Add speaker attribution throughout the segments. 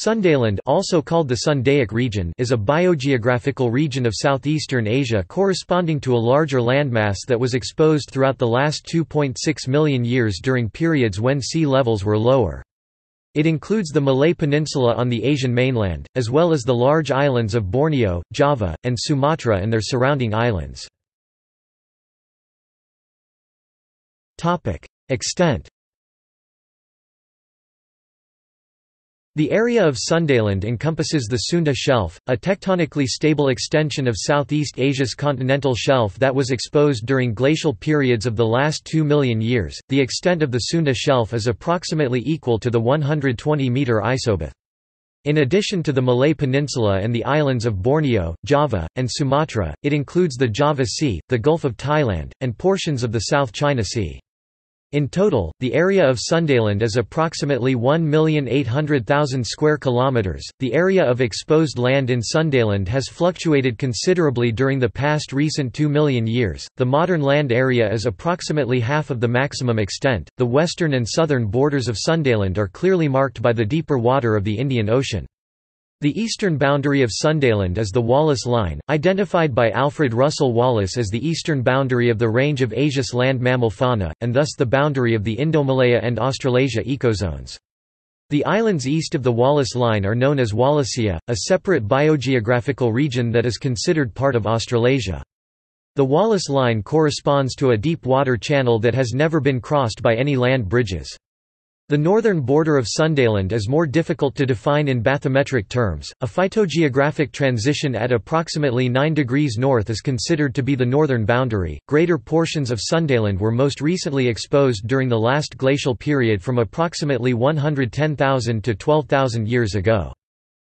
Speaker 1: Sundaland also called the Sundaic region is a biogeographical region of southeastern Asia corresponding to a larger landmass that was exposed throughout the last 2.6 million years during periods when sea levels were lower. It includes the Malay Peninsula on the Asian mainland, as well as the large islands of Borneo, Java, and Sumatra and their surrounding islands. Extent The area of Sundaland encompasses the Sunda Shelf, a tectonically stable extension of Southeast Asia's continental shelf that was exposed during glacial periods of the last 2 million years. The extent of the Sunda Shelf is approximately equal to the 120 meter isobath. In addition to the Malay Peninsula and the islands of Borneo, Java, and Sumatra, it includes the Java Sea, the Gulf of Thailand, and portions of the South China Sea. In total, the area of Sundaland is approximately 1,800,000 square kilometers. The area of exposed land in Sundaland has fluctuated considerably during the past recent 2 million years. The modern land area is approximately half of the maximum extent. The western and southern borders of Sundaland are clearly marked by the deeper water of the Indian Ocean. The eastern boundary of Sundaland is the Wallace Line, identified by Alfred Russel Wallace as the eastern boundary of the range of Asia's land mammal fauna, and thus the boundary of the Indomalaya and Australasia ecozones. The islands east of the Wallace Line are known as Wallacea, a separate biogeographical region that is considered part of Australasia. The Wallace Line corresponds to a deep water channel that has never been crossed by any land bridges. The northern border of Sundaland is more difficult to define in bathymetric terms. A phytogeographic transition at approximately 9 degrees north is considered to be the northern boundary. Greater portions of Sundaland were most recently exposed during the last glacial period from approximately 110,000 to 12,000 years ago.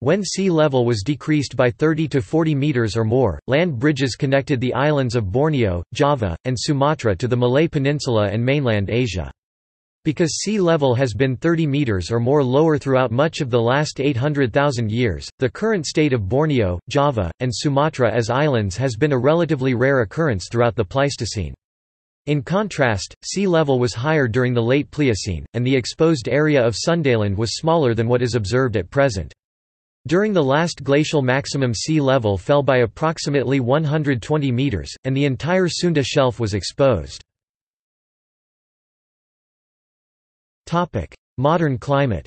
Speaker 1: When sea level was decreased by 30 to 40 meters or more, land bridges connected the islands of Borneo, Java, and Sumatra to the Malay Peninsula and mainland Asia. Because sea level has been 30 meters or more lower throughout much of the last 800,000 years, the current state of Borneo, Java, and Sumatra as islands has been a relatively rare occurrence throughout the Pleistocene. In contrast, sea level was higher during the late Pliocene, and the exposed area of Sundaland was smaller than what is observed at present. During the last glacial maximum sea level fell by approximately 120 meters, and the entire Sunda shelf was exposed. Modern climate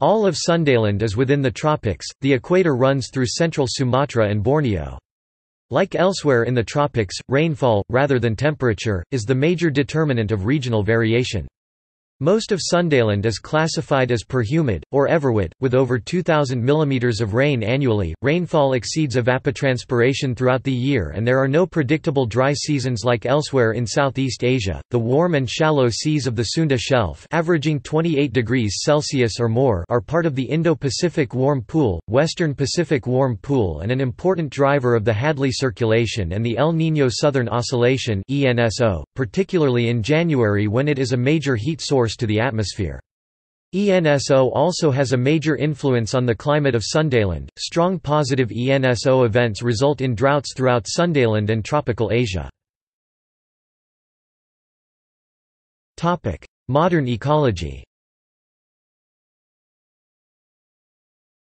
Speaker 1: All of Sundaland is within the tropics, the equator runs through central Sumatra and Borneo. Like elsewhere in the tropics, rainfall, rather than temperature, is the major determinant of regional variation. Most of Sundaland is classified as perhumid, or everwet, with over 2,000 mm of rain annually. Rainfall exceeds evapotranspiration throughout the year, and there are no predictable dry seasons like elsewhere in Southeast Asia. The warm and shallow seas of the Sunda Shelf, averaging 28 degrees Celsius or more, are part of the Indo-Pacific Warm Pool, Western Pacific Warm Pool, and an important driver of the Hadley circulation and the El Niño Southern Oscillation (ENSO), particularly in January when it is a major heat source to the atmosphere. ENSO also has a major influence on the climate of Sundaland. Strong positive ENSO events result in droughts throughout Sundaland and tropical Asia. Topic: Modern ecology.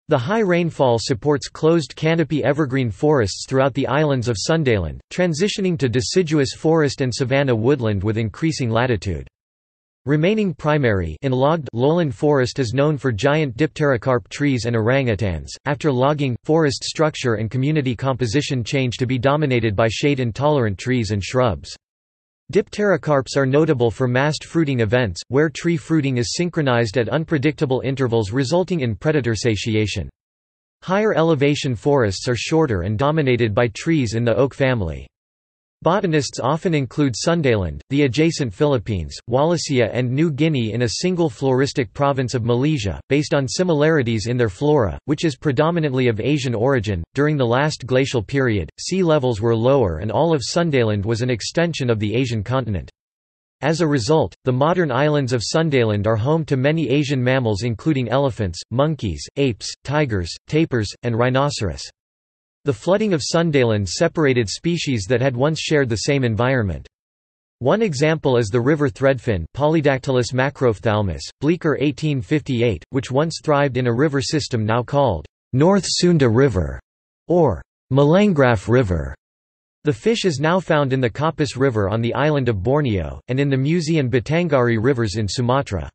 Speaker 1: The high rainfall supports closed canopy evergreen forests throughout the islands of Sundaland, transitioning to deciduous forest and savanna woodland with increasing latitude. Remaining primary in logged lowland forest is known for giant dipterocarp trees and orangutans. After logging, forest structure and community composition change to be dominated by shade-intolerant trees and shrubs. Dipterocarps are notable for massed fruiting events, where tree fruiting is synchronized at unpredictable intervals resulting in predator satiation. Higher elevation forests are shorter and dominated by trees in the oak family. Botanists often include Sundaland, the adjacent Philippines, Wallacea and New Guinea in a single floristic province of Malesia, based on similarities in their flora, which is predominantly of Asian origin. During the last glacial period, sea levels were lower and all of Sundaland was an extension of the Asian continent. As a result, the modern islands of Sundaland are home to many Asian mammals including elephants, monkeys, apes, tigers, tapirs, and rhinoceros. The flooding of Sundaland separated species that had once shared the same environment. One example is the river threadfin Polydactylus macrophthalmus, Bleeker 1858, which once thrived in a river system now called North Sunda River or Molengraaff River. The fish is now found in the Kapuas River on the island of Borneo, and in the Musi and Batanghari rivers in Sumatra.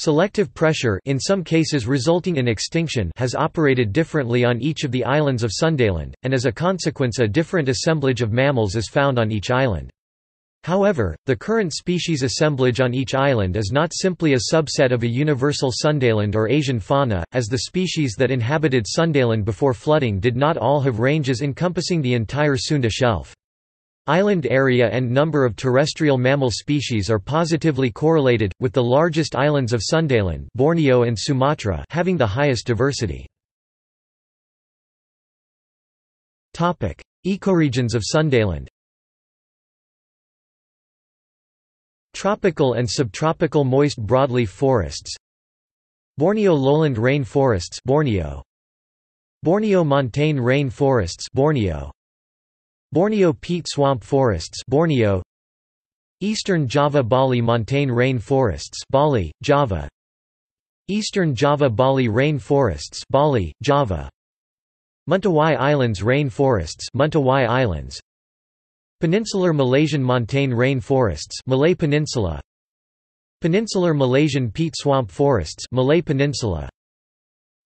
Speaker 1: Selective pressure in some cases resulting in extinction has operated differently on each of the islands of Sundaland, and as a consequence a different assemblage of mammals is found on each island. However, the current species assemblage on each island is not simply a subset of a universal Sundaland or Asian fauna, as the species that inhabited Sundaland before flooding did not all have ranges encompassing the entire Sunda shelf. Island area and number of terrestrial mammal species are positively correlated, with the largest islands of Sundaland Borneo and Sumatra having the highest diversity. Ecoregions of Sundaland. Tropical and subtropical moist broadleaf forests. Borneo lowland rain forests Borneo. Borneo montane rain forests Borneo Borneo peat swamp forests Borneo. Eastern Java Bali montane rain forests Bali, Java. Eastern Java Bali rain forests Bali, Java. Mentawai Islands rain forests Islands. Peninsular Malaysian montane rain forests Malay Peninsula. Peninsular Malaysian peat swamp forests Malay Peninsula.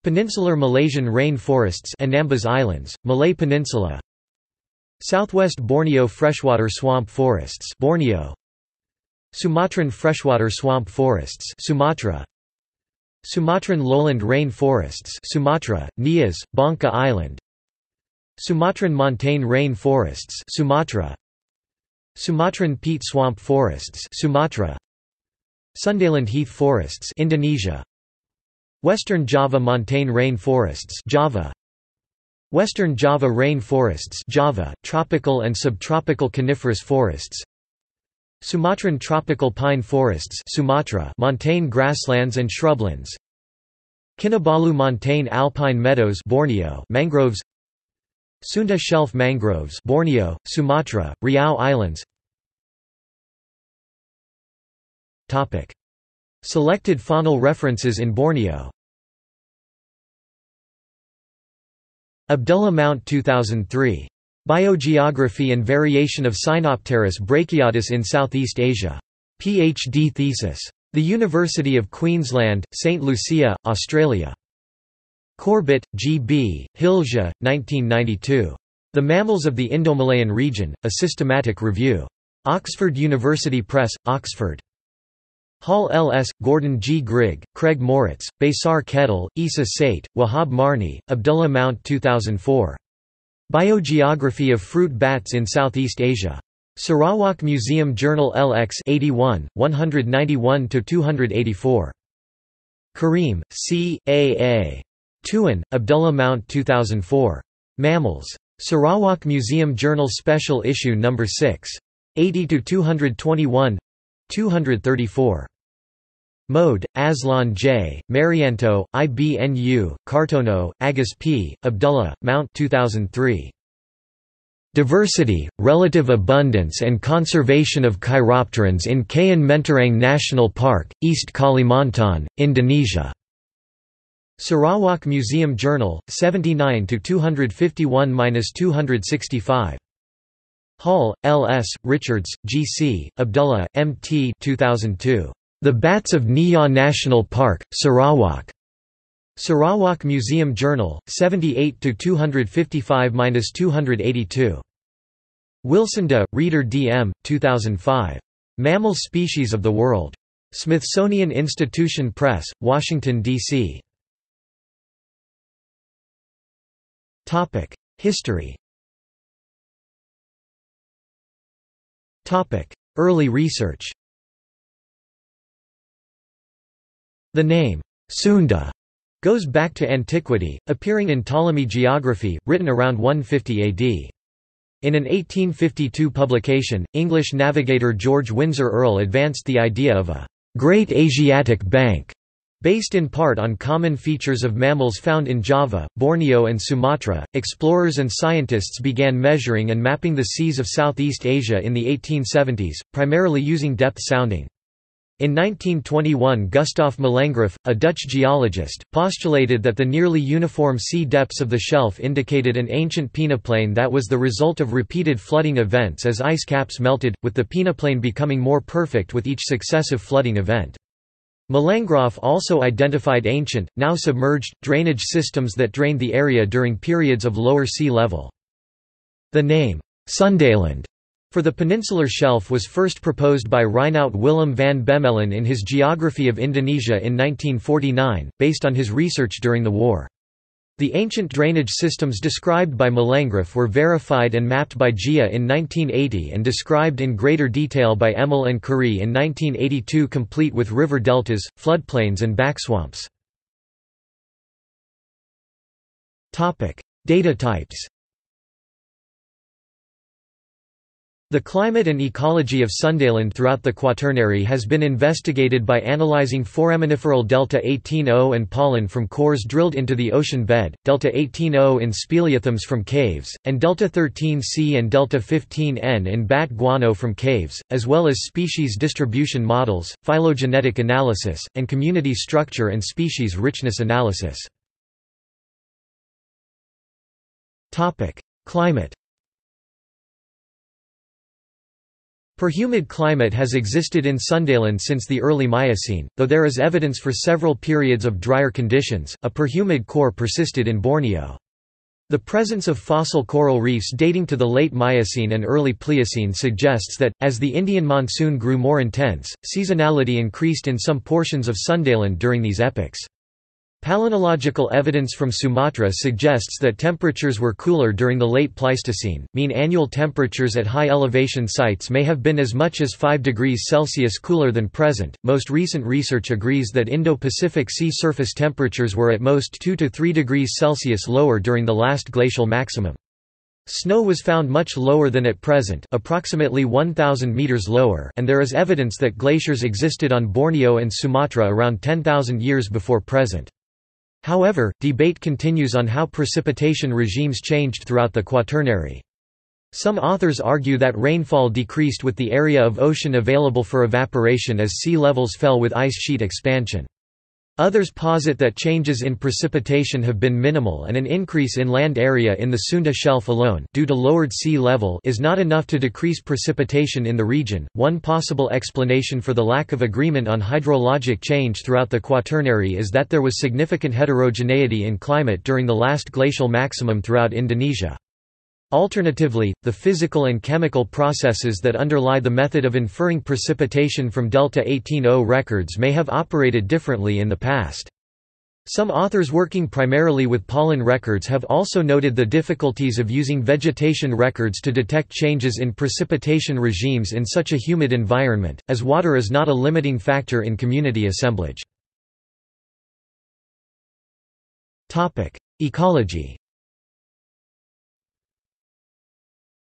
Speaker 1: Peninsular Malaysian rain forests Anambas Islands, Malay Peninsula Southwest Borneo freshwater swamp forests Borneo. Sumatran freshwater swamp forests Sumatra. Sumatran lowland rain forests Sumatra, Nias, Bangka Island. Sumatran montane rain forests Sumatra. Sumatran peat swamp forests Sumatra. Sundaland heath forests Indonesia. Western Java montane rain forests Java Western Java rain forests Java, tropical and subtropical coniferous forests. Sumatran tropical pine forests Sumatra montane grasslands and shrublands. Kinabalu montane alpine meadows Borneo mangroves. Sunda shelf mangroves Borneo, Sumatra, Riau Islands. Topic. Selected faunal references in Borneo Abdullah Mount 2003. Biogeography and Variation of Cynopterus brachyotis in Southeast Asia. Ph.D. thesis. The University of Queensland, St Lucia, Australia. Corbett, G. B., Hilja, 1992. The Mammals of the Indomalayan Region, A Systematic Review. Oxford University Press, Oxford. Hall L.S., Gordon G. Grigg, Craig Moritz, Besar Ketol, Isa Sait, Wahab Marni, Abdullah Mount 2004. Biogeography of Fruit Bats in Southeast Asia. Sarawak Museum Journal LX 81, 191–284. Karim, C. A. A. Tuen, Abdullah Mount 2004. Mammals. Sarawak Museum Journal Special Issue No. 6. 80–221 234. Mode, Azlan J., Maryanto, IBNU, Kartono, Agus P., Abdullah, Mount 2003. Diversity, Relative Abundance and Conservation of Chiropterans in Kayan Mentarang National Park, East Kalimantan, Indonesia. Sarawak Museum Journal, 79–251–265. Hall, L. S., Richards, G. C., Abdullah, M. T. 2002. The Bats of Niah National Park, Sarawak. Sarawak Museum Journal, 78–255–282. Wilsonda, Reeder D. M., 2005. Mammal Species of the World. Smithsonian Institution Press, Washington, D.C. History Early research The name, Sunda, goes back to antiquity, appearing in Ptolemy geography, written around 150 AD. In an 1852 publication, English navigator George Windsor Earle advanced the idea of a Great Asiatic Bank Based in part on common features of mammals found in Java, Borneo and Sumatra, explorers and scientists began measuring and mapping the seas of Southeast Asia in the 1870s, primarily using depth sounding. In 1921 Gustav Molengraaff, a Dutch geologist, postulated that the nearly uniform sea depths of the shelf indicated an ancient peneplain that was the result of repeated flooding events as ice caps melted, with the peneplain becoming more perfect with each successive flooding event. Molengraaff also identified ancient, now submerged, drainage systems that drained the area during periods of lower sea level. The name, Sundaland, for the peninsular shelf was first proposed by Reinout Willem van Bemmelen in his Geography of Indonesia in 1949, based on his research during the war. The ancient drainage systems described by Molengraaff were verified and mapped by Tjia in 1980 and described in greater detail by Emmel and Curray in 1982 complete with river deltas, floodplains and backswamps. Data types The climate and ecology of Sundaland throughout the Quaternary has been investigated by analyzing foraminiferal delta 18O and pollen from cores drilled into the ocean bed, delta 18O in speleothems from caves, and delta 13C and delta 15N in bat guano from caves, as well as species distribution models, phylogenetic analysis, and community structure and species richness analysis. Climate Perhumid climate has existed in Sundaland since the early Miocene, though there is evidence for several periods of drier conditions. A perhumid core persisted in Borneo. The presence of fossil coral reefs dating to the late Miocene and early Pliocene suggests that, as the Indian monsoon grew more intense, seasonality increased in some portions of Sundaland during these epochs. Palynological evidence from Sumatra suggests that temperatures were cooler during the late Pleistocene. Mean annual temperatures at high elevation sites may have been as much as 5 degrees Celsius cooler than present. Most recent research agrees that Indo-Pacific sea surface temperatures were at most 2 to 3 degrees Celsius lower during the last glacial maximum. Snow was found much lower than at present approximately 1,000 meters lower and there is evidence that glaciers existed on Borneo and Sumatra around 10,000 years before present. However, debate continues on how precipitation regimes changed throughout the Quaternary. Some authors argue that rainfall decreased with the area of ocean available for evaporation as sea levels fell with ice sheet expansion. Others posit that changes in precipitation have been minimal and an increase in land area in the Sunda Shelf alone due to lowered sea level is not enough to decrease precipitation in the region. One possible explanation for the lack of agreement on hydrologic change throughout the Quaternary is that there was significant heterogeneity in climate during the last glacial maximum throughout Indonesia. Alternatively, the physical and chemical processes that underlie the method of inferring precipitation from delta 18O records may have operated differently in the past. Some authors working primarily with pollen records have also noted the difficulties of using vegetation records to detect changes in precipitation regimes in such a humid environment, as water is not a limiting factor in community assemblage. Ecology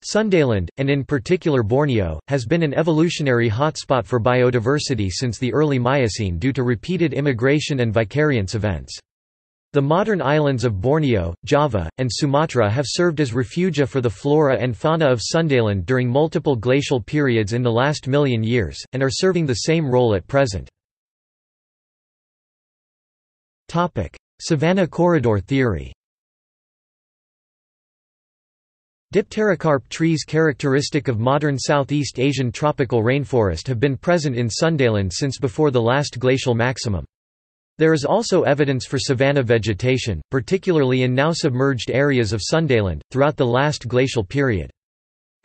Speaker 1: Sundaland, and in particular Borneo, has been an evolutionary hotspot for biodiversity since the early Miocene due to repeated immigration and vicariance events. The modern islands of Borneo, Java, and Sumatra have served as refugia for the flora and fauna of Sundaland during multiple glacial periods in the last million years, and are serving the same role at present. Savannah corridor theory Dipterocarp trees characteristic of modern Southeast Asian tropical rainforest have been present in Sundaland since before the last glacial maximum. There is also evidence for savanna vegetation, particularly in now submerged areas of Sundaland, throughout the last glacial period.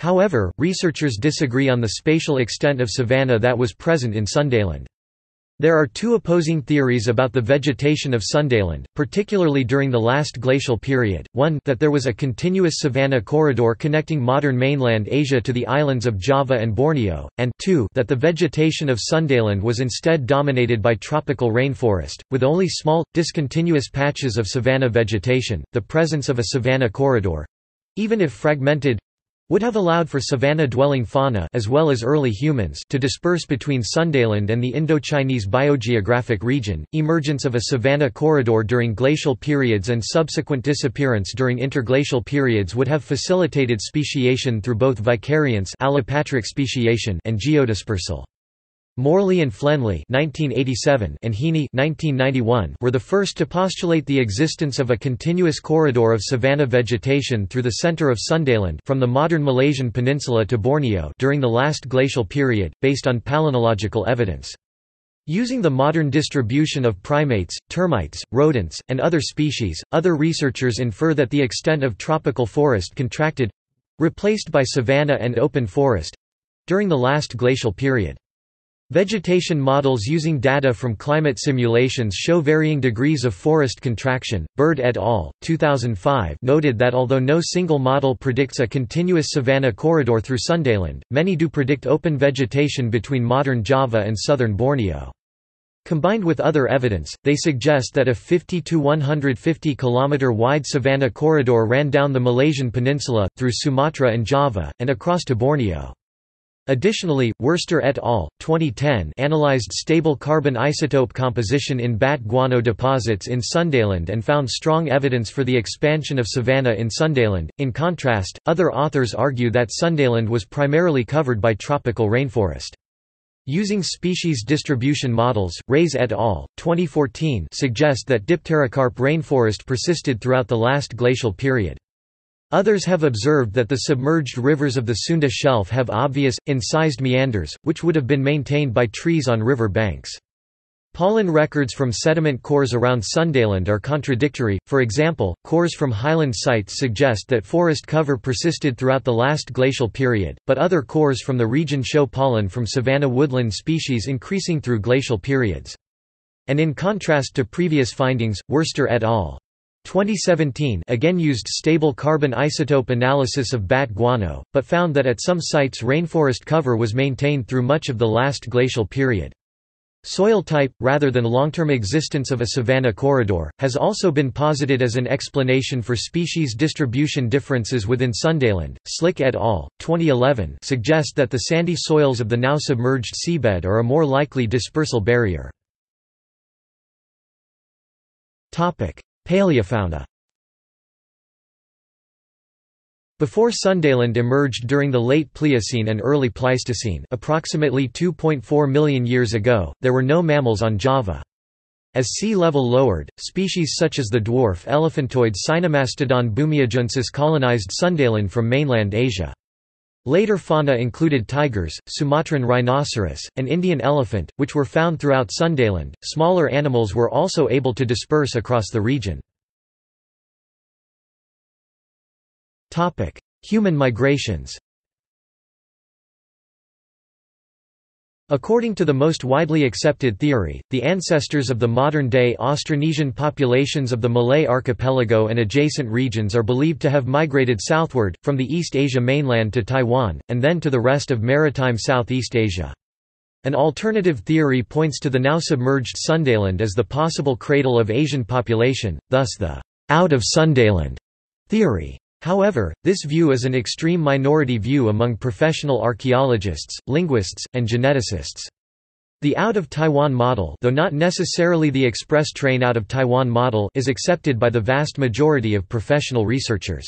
Speaker 1: However, researchers disagree on the spatial extent of savanna that was present in Sundaland. There are two opposing theories about the vegetation of Sundaland, particularly during the last glacial period, one that there was a continuous savanna corridor connecting modern mainland Asia to the islands of Java and Borneo, and two that the vegetation of Sundaland was instead dominated by tropical rainforest, with only small, discontinuous patches of savanna vegetation. The presence of a savanna corridor—even if fragmented, would have allowed for savanna-dwelling fauna as well as early humans to disperse between Sundaland and the Indochinese biogeographic region. Emergence of a savanna corridor during glacial periods and subsequent disappearance during interglacial periods would have facilitated speciation through both vicariance allopatric speciation and geodispersal. Morley and Flenley (1987) and Heaney (1991) were the first to postulate the existence of a continuous corridor of savanna vegetation through the center of Sundaland from the modern Malaysian peninsula to Borneo during the last glacial period, based on palynological evidence. Using the modern distribution of primates, termites, rodents, and other species, other researchers infer that the extent of tropical forest contracted—replaced by savanna and open forest—during the last glacial period. Vegetation models using data from climate simulations show varying degrees of forest contraction. Bird et al. 2005 noted that although no single model predicts a continuous savanna corridor through Sundaland, many do predict open vegetation between modern Java and southern Borneo. Combined with other evidence, they suggest that a 50 to 150 km wide savanna corridor ran down the Malaysian peninsula, through Sumatra and Java, and across to Borneo. Additionally, Wurster et al. 2010 analyzed stable carbon isotope composition in bat guano deposits in Sundaland and found strong evidence for the expansion of savanna in Sundaland. In contrast, other authors argue that Sundaland was primarily covered by tropical rainforest. Using species distribution models, Raes et al. 2014 suggest that dipterocarp rainforest persisted throughout the last glacial period. Others have observed that the submerged rivers of the Sunda Shelf have obvious, incised meanders, which would have been maintained by trees on river banks. Pollen records from sediment cores around Sundaland are contradictory, for example, cores from highland sites suggest that forest cover persisted throughout the last glacial period, but other cores from the region show pollen from savanna woodland species increasing through glacial periods. And in contrast to previous findings, Wurster et al. 2017 again used stable carbon isotope analysis of bat guano, but found that at some sites rainforest cover was maintained through much of the last glacial period. Soil type, rather than long-term existence of a savanna corridor, has also been posited as an explanation for species distribution differences within Sundaland. Slik et al. 2011 suggest that the sandy soils of the now submerged seabed are a more likely dispersal barrier. Paleofauna Before Sundaland emerged during the late Pliocene and early Pleistocene approximately 2.4 million years ago, there were no mammals on Java. As sea level lowered, species such as the dwarf elephantoid Sinomastodon bumiajuensis colonized Sundaland from mainland Asia. Later fauna included tigers, Sumatran rhinoceros, and Indian elephant, which were found throughout Sundaland. Smaller animals were also able to disperse across the region. Human migrations. According to the most widely accepted theory, the ancestors of the modern-day Austronesian populations of the Malay archipelago and adjacent regions are believed to have migrated southward, from the East Asia mainland to Taiwan, and then to the rest of maritime Southeast Asia. An alternative theory points to the now submerged Sundaland as the possible cradle of Asian population, thus the out of Sundaland theory. However, this view is an extreme minority view among professional archaeologists, linguists, and geneticists. The out of Taiwan model though not necessarily the express train out of Taiwan model is accepted by the vast majority of professional researchers.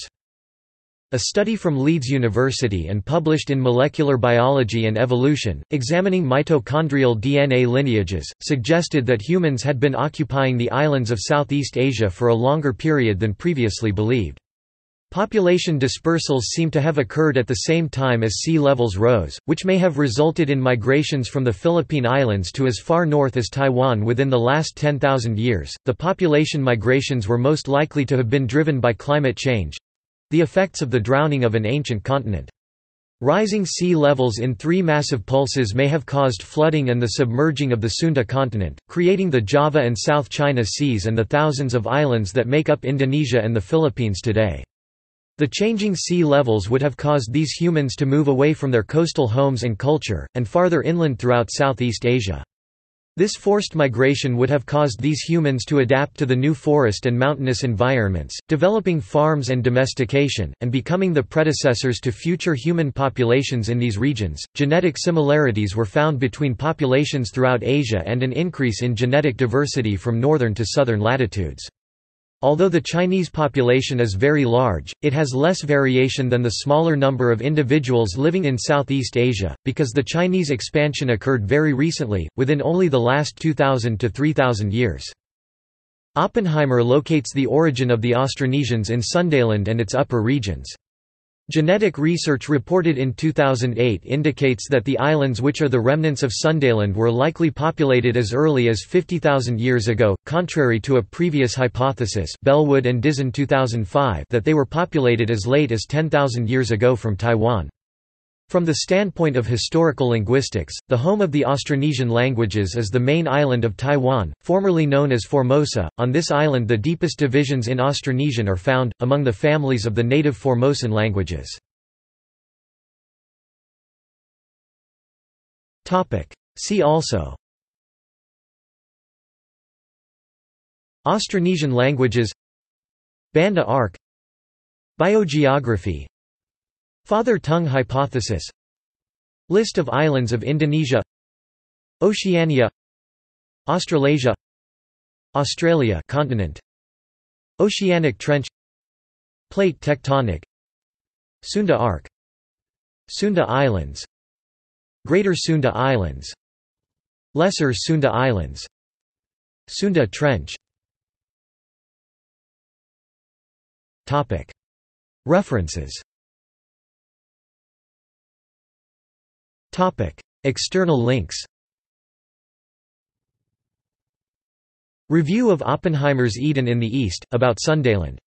Speaker 1: A study from Leeds University and published in Molecular Biology and Evolution, examining mitochondrial DNA lineages, suggested that humans had been occupying the islands of Southeast Asia for a longer period than previously believed. Population dispersals seem to have occurred at the same time as sea levels rose, which may have resulted in migrations from the Philippine Islands to as far north as Taiwan within the last 10,000 years. The population migrations were most likely to have been driven by climate change the effects of the drowning of an ancient continent. Rising sea levels in three massive pulses may have caused flooding and the submerging of the Sunda continent, creating the Java and South China Seas and the thousands of islands that make up Indonesia and the Philippines today. The changing sea levels would have caused these humans to move away from their coastal homes and culture, and farther inland throughout Southeast Asia. This forced migration would have caused these humans to adapt to the new forest and mountainous environments, developing farms and domestication, and becoming the predecessors to future human populations in these regions. Genetic similarities were found between populations throughout Asia and an increase in genetic diversity from northern to southern latitudes. Although the Chinese population is very large, it has less variation than the smaller number of individuals living in Southeast Asia, because the Chinese expansion occurred very recently, within only the last 2,000 to 3,000 years. Oppenheimer locates the origin of the Austronesians in Sundaland and its upper regions. Genetic research reported in 2008 indicates that the islands which are the remnants of Sundaland were likely populated as early as 50,000 years ago, contrary to a previous hypothesis Bellwood and Dizon 2005 that they were populated as late as 10,000 years ago from Taiwan. From the standpoint of historical linguistics, the home of the Austronesian languages is the main island of Taiwan, formerly known as Formosa. On this island, the deepest divisions in Austronesian are found, among the families of the native Formosan languages. See also. Austronesian languages. Banda Arc. Biogeography Father tongue hypothesis. List of islands of Indonesia. Oceania. Australasia. Australia continent. Oceanic trench. Plate tectonic. Sunda Arc. Sunda Islands. Greater Sunda Islands. Lesser Sunda Islands. Sunda Trench. References External links Review of Oppenheimer's Eden in the East, about Sundaland